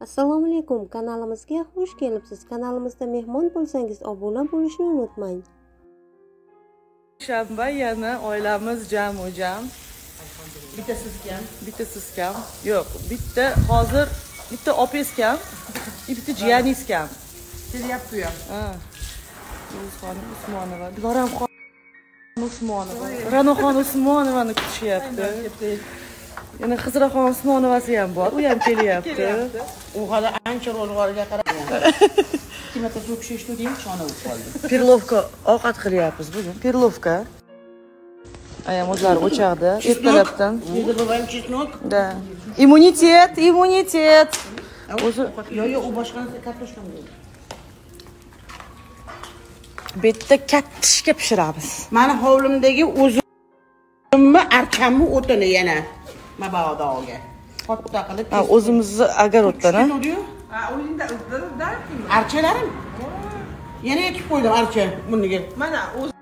assalomu alaykum kanalimizga xush kelibsiz. Kanalimizda mehmon bo'lsangiz obuna bo'lishni unutmang. Shanba yana oilamiz jamu jam. Bitta siz kam bitta siz kam yo'q bitta hozir bitta opangiz kam и bitta jiyaningiz kam kelyapti u ham Ha. Yulduxonim usmonova diloram usmonova ranoxon usmonovani kutishyapti yana xizraxon usmonovasi ham bor. U ham kelyapti. U hali ancha ro'zg'origa qarab ikki marta suv pishirishdi deymi shona bo'lib qoldi. Perlovka ovqat qilyapmiz bugun. Perlovka. Ayam o'zlari o'chaqda. Ertalabdan bobam chesnok. Да immunitet immunitet. O'zi yo'q yo'q u boshqa narsa kartoshka bo'ldi bu yerda kattishga pishiramiz. Mani hovlimdagi o'zimni archamni o'tini yana mabodoga katta qilib ha o'zimizni огородdan a archalarim yana ekib qo'ydim archa buniga mana o'zi